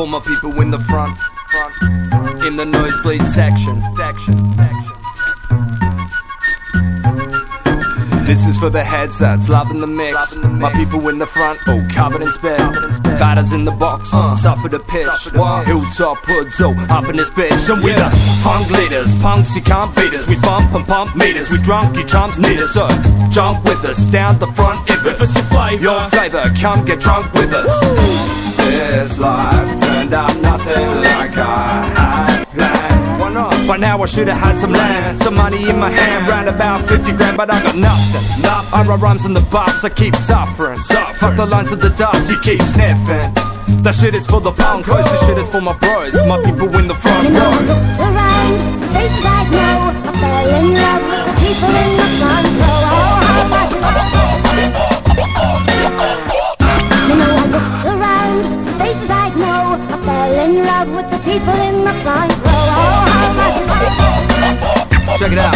For my people in the front, front, in the nosebleed section, section, section. This is for the headsets, loving the mix. Loving the mix. My people in the front, oh, covered in spit. Covered in spit. Batters in the box, Uh. suffer the pitch. Pitch. Hilltop hoods, oh, up in this bitch. And we Yeah. the funk leaders, punks, you can't beat us. We bump and pump meters, we drunk, you chumps need us. So jump with us, down the front if it's, it's your flavor. Your flavor, come get drunk with us. This life out nothing like I? By now I should have had some land, some money in my hand, round about 50 grand, but I got nothing. Nothing. I write rhymes on the bus, I keep suffering. suffering. Fuck the lines of the dust, you keep sniffing. That shit is for the punkos, this shit is for my bros, my people in the front row. around, faces I know. I fell in love people in people in the front row. Oh, Check it out.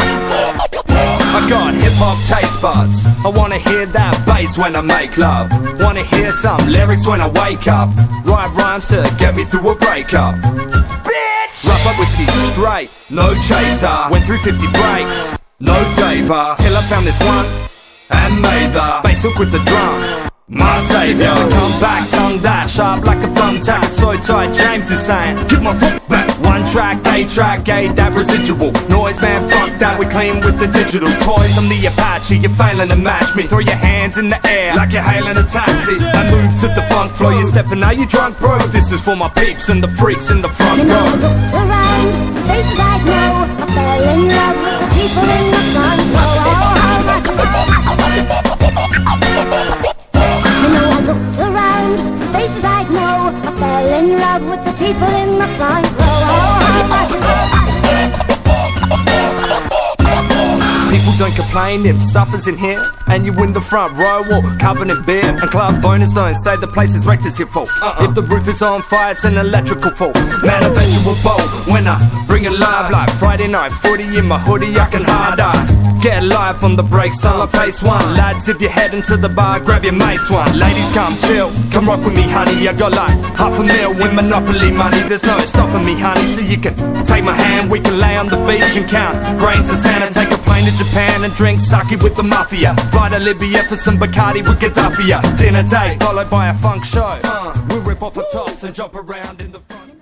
I got hip hop taste buds. I wanna hear that bass when I make love. Wanna hear some lyrics when I wake up. Write rhymes to get me through a breakup. Bitch! Rough up whiskey straight, no chaser. Went through 50 breaks, no favor. Till I found this one and made the bass hook with the drum. My savior. Is a comeback, tongue So tight, James is saying, give my foot back. One track, eight track, A that residual. Noise man, fuck that, we clean with the digital toys. I'm the Apache, you're failing to match me. Throw your hands in the air like you're hailing a taxi. I move to the funk flow, you're stepping out, you drunk, bro. This is for my peeps and the freaks in the front You know I row. around, faces I know. I fell in love with the people in fell with the people in the front row. How much People don't complain if suffers in here and you in the front row or covered in beer and club bonus don't say the place is wrecked as your fault. Uh-uh. If the roof is on fire, it's an electrical fault. Man, I bet you will bowl when I bring it live like Friday night footy in my hoodie. I can hard eye. Get live on the brakes on the pace one. Lads, if you're heading to the bar, grab your mates one. Ladies, come chill, come rock with me, honey. I got like half a mil with Monopoly money. There's no stopping me, honey. So you can take my hand, we can lay on the beach and count grains of sand and take a plane to Japan and drink sake with the mafia. Fly to Libya for some Bacardi with Gaddafi. Dinner date followed by a funk show. Uh, we rip off the tops and jump around in the front.